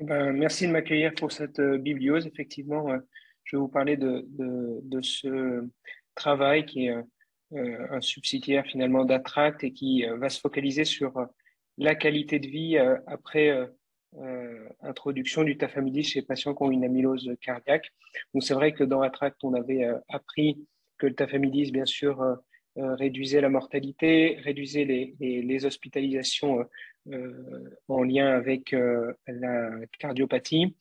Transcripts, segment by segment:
Ben, merci de m'accueillir pour cette bibliose. Effectivement, je vais vous parler de, ce travail qui est un subsidiaire finalement d'Attract et qui va se focaliser sur la qualité de vie après euh, introduction du tafamidis chez les patients qui ont une amylose cardiaque. Donc c'est vrai que dans Attract, on avait euh, appris que le tafamidis, bien sûr, euh, réduisait la mortalité, réduisait les, hospitalisations en lien avec la cardiopathie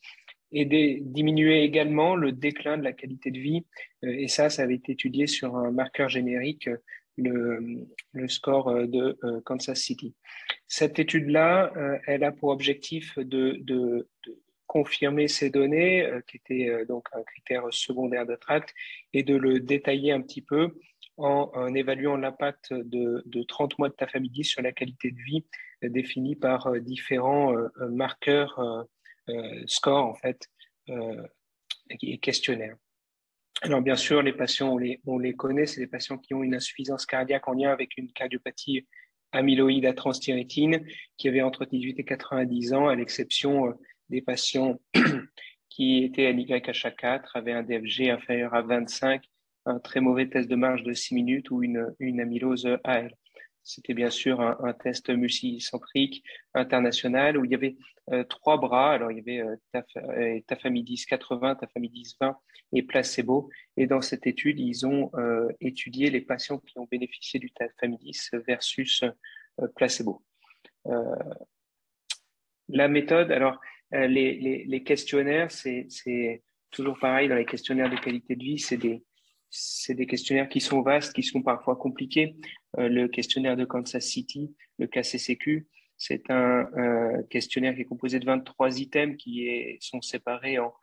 et diminuait également le déclin de la qualité de vie. et ça, ça avait été étudié sur un marqueur générique le, score euh, de euh, Kansas City. Cette étude-là, euh, elle a pour objectif de, de, confirmer ces données, qui étaient donc un critère secondaire de et de le détailler un petit peu en, évaluant l'impact de, de, 30 mois de tafamidis sur la qualité de vie définie par différents marqueurs, scores en fait, et questionnaires. Alors bien sûr, les patients, on les, on les connaît, c'est des patients qui ont une insuffisance cardiaque en lien avec une cardiopathie amyloïde à transthyrétine, qui avaient entre 18 et 90 ans, à l'exception euh, des patients qui étaient NYHA4, avaient un DFG inférieur à 25, un très mauvais test de marge de 6 minutes ou une, une amylose AL. C'était bien sûr un, test multicentrique international où il y avait euh, trois bras. Alors, il y avait euh, euh, tafamidis 80, tafamidis 20 et placebo. Et dans cette étude, ils ont euh, étudié les patients qui ont bénéficié du tafamidis versus placebo. la méthode, alors, les, les, les, questionnaires, c'est toujours pareil dans les questionnaires de qualité de vie, c'est des, c'est des questionnaires qui sont vastes, qui sont parfois compliqués. Euh, le questionnaire de Kansas City, le KCCQ, c'est un euh, questionnaire qui est composé de 23 items qui sont séparés en,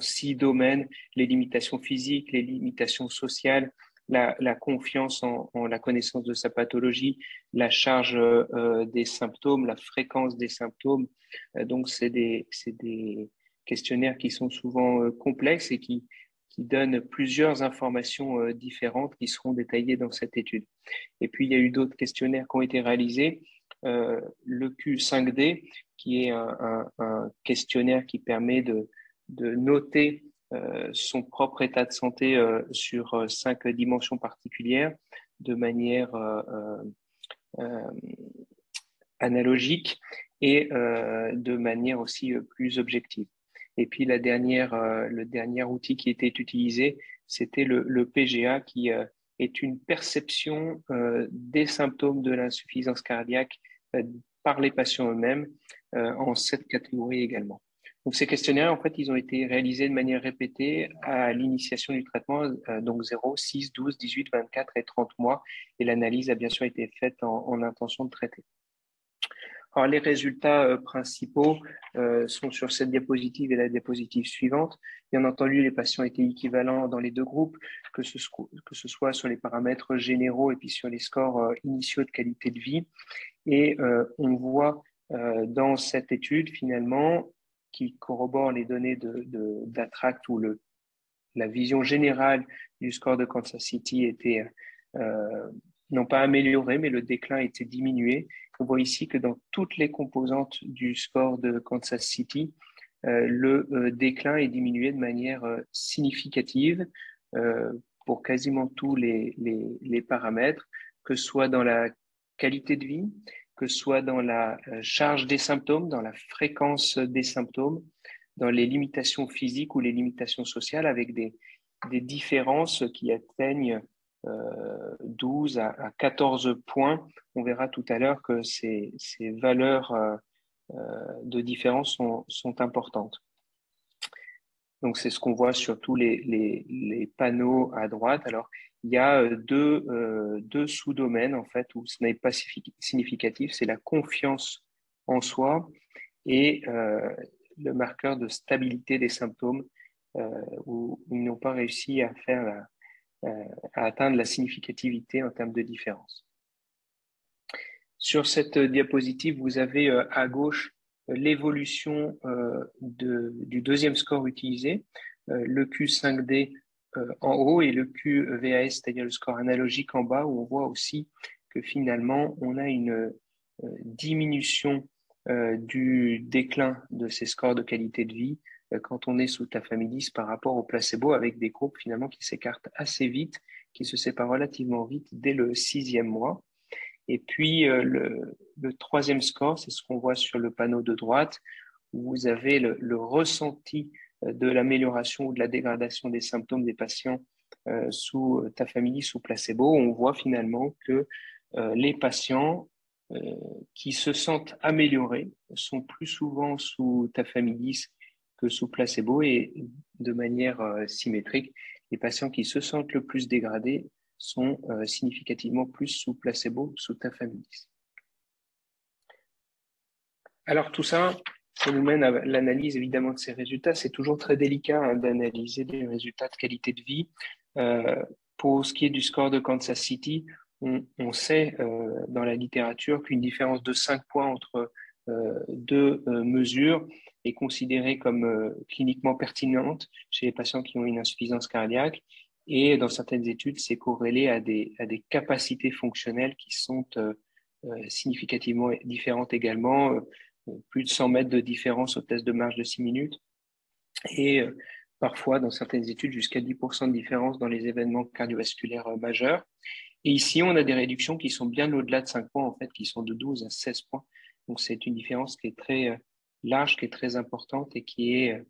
six domaines les limitations physiques, les limitations sociales, la, confiance en, la connaissance de sa pathologie, la charge euh, des symptômes, la fréquence des symptômes. Donc, c'est des, questionnaires qui sont souvent complexes et qui, qui donne plusieurs informations euh, différentes qui seront détaillées dans cette étude. Et puis, il y a eu d'autres questionnaires qui ont été réalisés. Euh, le Q5D, qui est un, questionnaire qui permet de, noter euh, son propre état de santé sur cinq dimensions particulières de manière analogique et de manière aussi plus objective. Et puis la dernière, euh, le dernier outil qui était utilisé, c'était le, PGA qui euh, est une perception euh, des symptômes de l'insuffisance cardiaque par les patients eux-mêmes en sept catégories également. Donc ces questionnaires, en fait, ils ont été réalisés de manière répétée à l'initiation du traitement, donc 0, 6, 12, 18, 24 et 30 mois. Et l'analyse a bien sûr été faite en intention de traiter. Alors, les résultats euh, principaux euh, sont sur cette diapositive et la diapositive suivante. Bien entendu, les patients étaient équivalents dans les deux groupes, que ce, soit sur les paramètres généraux et puis sur les scores euh, initiaux de qualité de vie. Et on voit dans cette étude, finalement, qui corrobore les données d'Attract de, de, où le, la vision générale du score de Kansas City était non pas amélioré, mais le déclin était diminué. On voit ici que dans toutes les composantes du score de Kansas City, euh, le euh, déclin est diminué de manière euh, significative pour quasiment tous les, paramètres, que ce soit dans la qualité de vie, que ce soit dans la charge des symptômes, dans la fréquence des symptômes, dans les limitations physiques ou les limitations sociales, avec des différences qui atteignent 12 à, 14 points. On verra tout à l'heure que ces, valeurs euh, euh, de différence sont, importantes. Donc, c'est ce qu'on voit sur tous les, panneaux à droite. Alors, il y a euh, deux, sous-domaines, en fait, où ce n'est pas significatif. C'est la confiance en soi et le marqueur de stabilité des symptômes, où ils n'ont pas réussi à faire la, à atteindre la significativité en termes de différence. Sur cette diapositive, vous avez euh, à gauche euh, l'évolution du deuxième score utilisé, le Q5D en haut et le QVAS, c'est-à-dire le score analogique en bas, où on voit aussi que finalement, on a une diminution du déclin de ces scores de qualité de vie quand on est sous tafamidis par rapport au placebo avec des groupes finalement qui s'écartent assez vite, qui se séparent relativement vite dès le sixième mois. Et puis le, troisième score, c'est ce qu'on voit sur le panneau de droite, où vous avez le ressenti de l'amélioration ou de la dégradation des symptômes des patients euh, sous euh, ta famille, sous placebo, on voit finalement que euh, les patients qui se sentent améliorés sont plus souvent sous ta famille sous placebo et de manière symétrique, les patients qui se sentent le plus dégradés sont significativement plus sous placebo, sous ta famille. Alors tout ça, ça nous mène à l'analyse évidemment de ces résultats. C'est toujours très délicat hein, d'analyser des résultats de qualité de vie. Euh, pour ce qui est du score de Kansas City, on, sait euh, dans la littérature qu'une différence de 5 points entre euh, deux euh, mesures est considérée comme euh, cliniquement pertinente chez les patients qui ont une insuffisance cardiaque. Et dans certaines études, c'est corrélé à des, à des capacités fonctionnelles qui sont significativement différentes également plus de 100 mètres de différence au test de marge de 6 minutes et euh, parfois, dans certaines études, jusqu'à 10% de différence dans les événements cardiovasculaires euh, majeurs. Et ici, on a des réductions qui sont bien au-delà de 5 points, en fait, qui sont de 12 à 16 points. Donc, c'est une différence qui est très euh, large, qui est très importante et qui est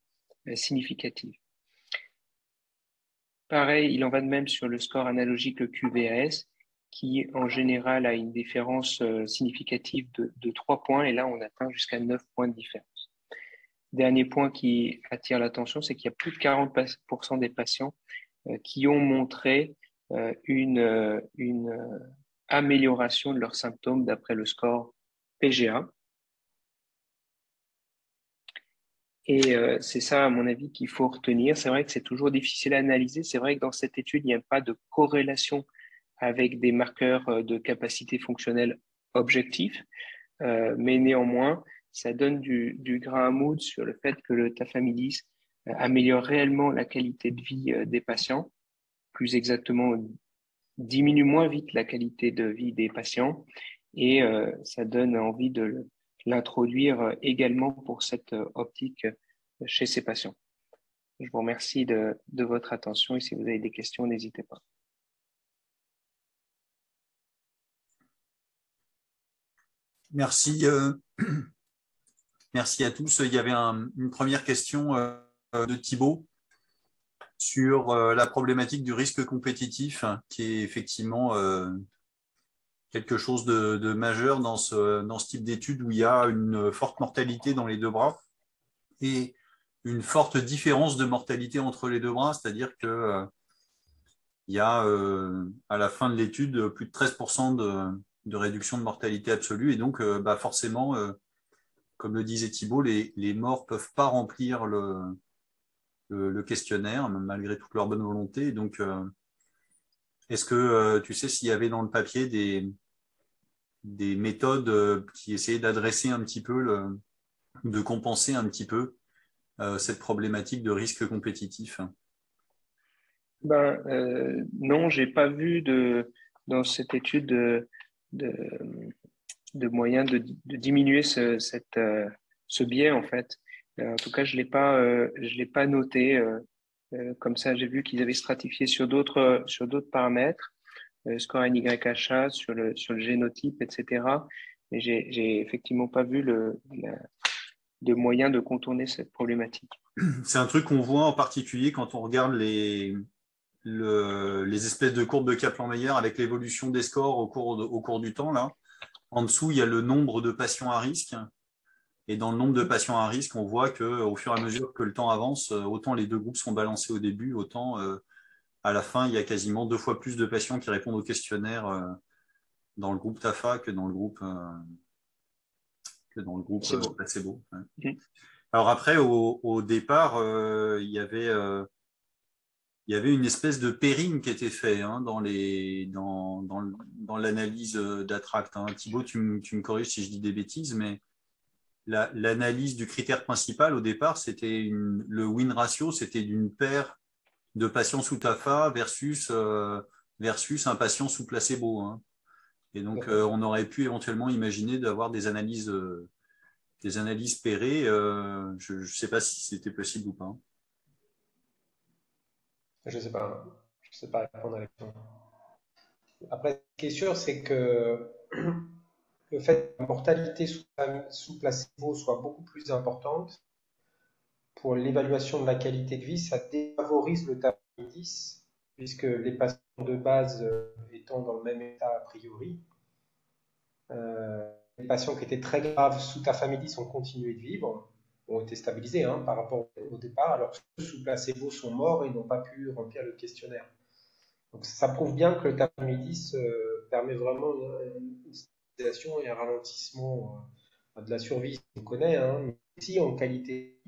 significative. Pareil, il en va de même sur le score analogique, le QVAS qui en général a une différence euh, significative de, de 3 points, et là on atteint jusqu'à 9 points de différence. Dernier point qui attire l'attention, c'est qu'il y a plus de 40% des patients euh, qui ont montré euh, une amélioration de leurs symptômes d'après le score PGA. Et c'est ça, à mon avis, qu'il faut retenir. C'est vrai que c'est toujours difficile à analyser. C'est vrai que dans cette étude, il n'y a pas de corrélation avec des marqueurs euh, de capacité fonctionnelle objectifs, euh, mais néanmoins, ça donne du, du grain à moudre sur le fait que le tafamidis euh, améliore réellement la qualité de vie des patients, plus exactement diminue moins vite la qualité de vie des patients et ça donne envie de l'introduire également pour cette optique chez ces patients. Je vous remercie de, votre attention et si vous avez des questions, n'hésitez pas. Merci. Euh, merci à tous. Il y avait une première question euh, de Thibault sur euh, la problématique du risque compétitif, qui est effectivement quelque chose de, majeur dans ce, dans ce type d'étude où il y a une forte mortalité dans les deux bras et une forte différence de mortalité entre les deux bras, c'est-à-dire que il y a à la fin de l'étude plus de 13% de, de réduction de mortalité absolue. Et donc, euh, bah forcément, euh, comme le disait Thibault, les, les morts ne peuvent pas remplir le, le, questionnaire, malgré toute leur bonne volonté. Donc, euh, est-ce que tu sais s'il y avait dans le papier des, des méthodes qui essayaient d'adresser un petit peu, de compenser un petit peu cette problématique de risque compétitif ben, euh, Non, j'ai pas vu de, dans cette étude de, de, de moyens de, de diminuer ce, cette, euh, ce biais, en fait. Euh, en tout cas, je ne l'ai pas, euh, je pas noté. comme ça, j'ai vu qu'ils avaient stratifié sur d'autres paramètres, score NYHA, sur le, sur le génotype, etc. Mais j'ai, effectivement pas vu le, de moyens de contourner cette problématique. C'est un truc qu'on voit en particulier quand on regarde les, les espèces de courbes de Kaplan-Meier avec l'évolution des scores au cours, au cours du temps. Là. En dessous, il y a le nombre de patients à risque. Et dans le nombre de patients à risque, on voit qu'au fur et à mesure que le temps avance, autant les deux groupes sont balancés au début, autant euh, à la fin, il y a quasiment deux fois plus de patients qui répondent au questionnaire euh, dans le groupe TAFA que dans le groupe, euh, que dans le groupe placebo. Mmh. Alors après, au, au départ, il y avait il y avait une espèce de pairing qui était fait hein, dans, les, dans, dans, dans l'analyse euh, d'Attract. Hein. Thibaut, tu, me corriges si je dis des bêtises, mais l'analyse du critère principal au départ, c'était le win ratio, c'était d'une paire de patients sous TAFA versus, euh, versus un patient sous placebo. Hein. Et donc, euh, on aurait pu éventuellement imaginer d'avoir des analyses des analyses pérées. Euh, je ne sais pas si c'était possible ou pas. Je ne sais pas. Je ne sais pas répondre à la question. Après, ce qui est sûr, c'est que le fait que la mortalité sous, sous placebo soit beaucoup plus importante pour l'évaluation de la qualité de vie, ça défavorise le tafamidis, puisque les patients de base euh, étant dans le même état a priori, euh, les patients qui étaient très graves sous tafamidis ont continué de vivre, ont été stabilisés hein, par rapport au départ, alors que ceux sous placebo sont morts et n'ont pas pu remplir le questionnaire. Donc ça prouve bien que le tafamidis euh, permet vraiment une, stabilisation et un ralentissement de la survie, on connaît, hein, mais aussi en qualité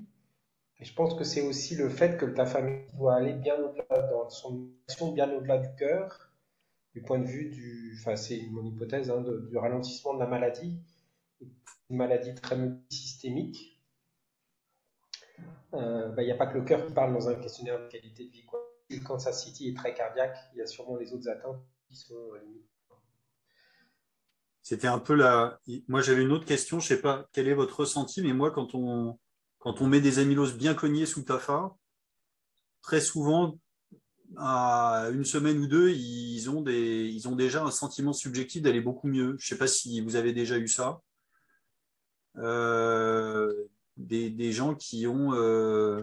et je pense que c'est aussi le fait que ta famille doit aller bien au-delà dans son action, bien au-delà du cœur, du point de vue du, enfin c'est mon hypothèse, hein, du ralentissement de la maladie, une maladie très systémique. Euh, bah, il n'y a pas que le cœur qui parle dans un questionnaire de qualité de vie. Quoi. Quand sa City est très cardiaque, il y a sûrement les autres atteintes qui sont limites. C'était un peu la. Moi, j'avais une autre question. Je sais pas quel est votre ressenti, mais moi, quand on, quand on met des amyloses bien cognées sous TAFA, très souvent, à une semaine ou deux, ils ont, des, ils ont déjà un sentiment subjectif d'aller beaucoup mieux. Je ne sais pas si vous avez déjà eu ça. Euh, des, gens qui ont, euh,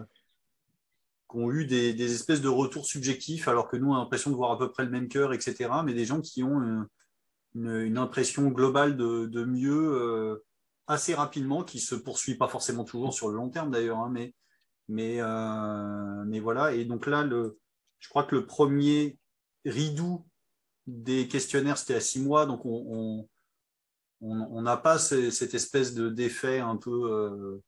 ont eu des, espèces de retours subjectifs, alors que nous, on a l'impression de voir à peu près le même cœur, etc. Mais des gens qui ont une, impression globale de, mieux. Euh, assez rapidement, qui se poursuit pas forcément toujours sur le long terme d'ailleurs, hein, mais, mais, euh, mais voilà. Et donc là, le, je crois que le premier ridou des questionnaires, c'était à six mois, donc on on n'a pas cette espèce de d'effet un peu euh,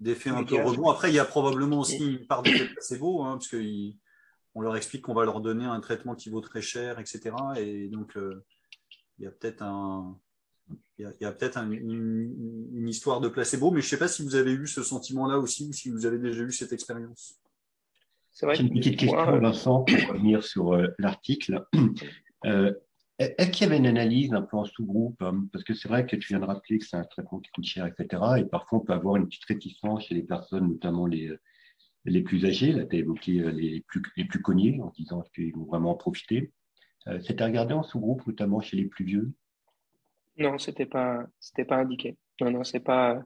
d'effet un peu rebond. Après, il y a probablement aussi une part de placebo, hein, parce qu'on leur explique qu'on va leur donner un traitement qui vaut très cher, etc. Et donc, euh, il y a peut-être un, il y a, peut-être une, histoire de placebo, mais je ne sais pas si vous avez eu ce sentiment-là aussi ou si vous avez déjà eu cette expérience. C'est vrai. Une petite question, Vincent, pour revenir sur euh, l'article. Euh, est-ce qu'il y avait une analyse un peu en sous-groupe hein, Parce que c'est vrai que tu viens de rappeler que c'est un traitement qui coûte cher, etc. Et parfois, on peut avoir une petite réticence chez les personnes, notamment les, les plus âgées. Là, tu as évoqué euh, les plus, les plus cognés en disant qu'ils vont vraiment en profiter. C'était regardé en sous-groupe, notamment chez les plus vieux non, c'était pas, pas indiqué. Non, non, c'est pas,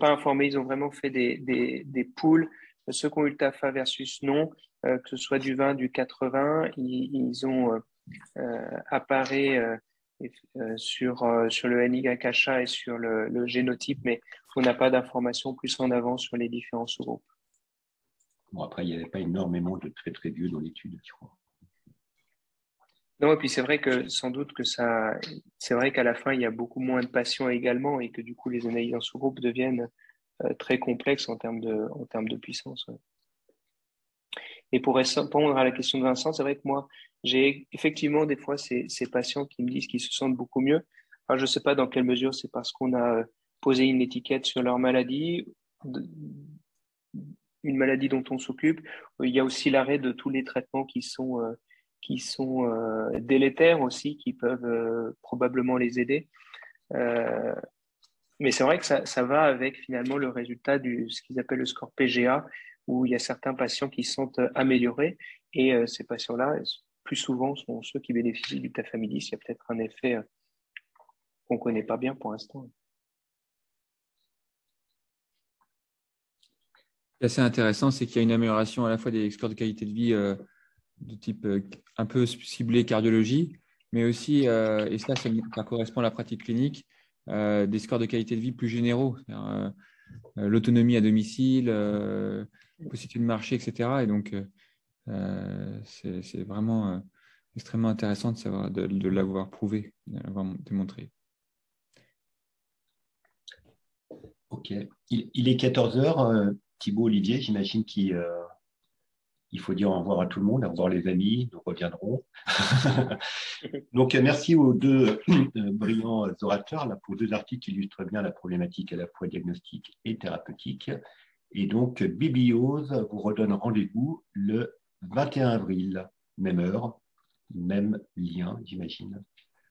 pas informé. Ils ont vraiment fait des, des, des poules. Ceux qui ont eu le TAFA versus non, euh, que ce soit du 20, du 80, ils, ils ont euh, euh apparu euh, sur, sur le NYHA et sur le, le génotype, mais on n'a pas d'informations plus en avant sur les différents sous-groupes. Bon, après, il n'y avait pas énormément de très très vieux dans l'étude, je crois. Non, et puis c'est vrai que sans doute que ça, c'est vrai qu'à la fin, il y a beaucoup moins de patients également et que du coup, les analyses en sous-groupe deviennent euh, très complexes en termes de, en termes de puissance. Et pour répondre à la question de Vincent, c'est vrai que moi, j'ai effectivement des fois ces, ces, patients qui me disent qu'ils se sentent beaucoup mieux. Alors, je ne sais pas dans quelle mesure c'est parce qu'on a euh, posé une étiquette sur leur maladie, une maladie dont on s'occupe. Il y a aussi l'arrêt de tous les traitements qui sont euh, qui sont euh, délétères aussi, qui peuvent euh, probablement les aider. Euh, mais c'est vrai que ça, va avec finalement le résultat de ce qu'ils appellent le score PGA, où il y a certains patients qui sentent améliorés et ces patients-là, plus souvent, sont ceux qui bénéficient du tafamidis. Il y a peut-être un effet qu'on ne connaît pas bien pour l'instant. assez intéressant, c'est qu'il y a une amélioration à la fois des scores de qualité de vie de type euh, un peu ciblé cardiologie, mais aussi, euh, et ça, ça correspond à la pratique clinique, euh, des scores de qualité de vie plus généraux, l'autonomie à domicile, possibilité de marcher, etc. Et donc, c'est vraiment extrêmement intéressant de, savoir, de, l'avoir prouvé, de l'avoir démontré. Ok. Il, est 14 heures. Thibault Olivier, j'imagine qu'il il faut dire au revoir à tout le monde, au revoir les amis, nous reviendrons. Donc, merci aux deux euh, brillants orateurs là, pour deux articles qui illustrent bien la problématique à la fois diagnostique et thérapeutique. Et donc, Bibiose vous redonne rendez-vous le 21 avril, même heure, même lien, j'imagine.